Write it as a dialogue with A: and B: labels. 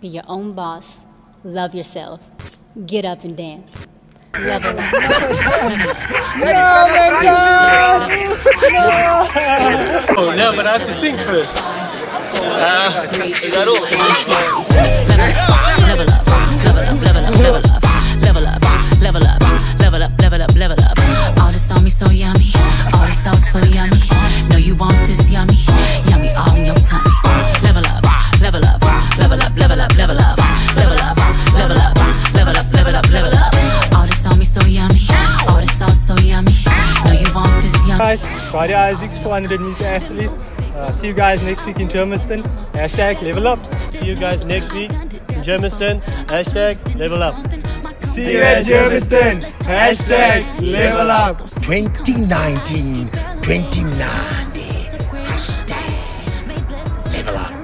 A: Be your own boss. Love yourself. Get up and dance. Level up.
B: Oh, no, but I have to think first. Uh, is that all?
C: level up, level up, level up, level up, level up, level up, level up, level up, level up. All this on me so yummy, all this sauce so yummy.
D: guys. Friday, Isaac's 400 meter athlete. Uh, see you guys next week in Germiston. Hashtag level up.
B: See you guys next week in Germiston. Hashtag level up.
D: See you at Germiston. Hashtag level up.
E: 2019, 2019. Hashtag level up.